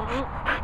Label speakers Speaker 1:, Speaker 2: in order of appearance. Speaker 1: Mm-hmm.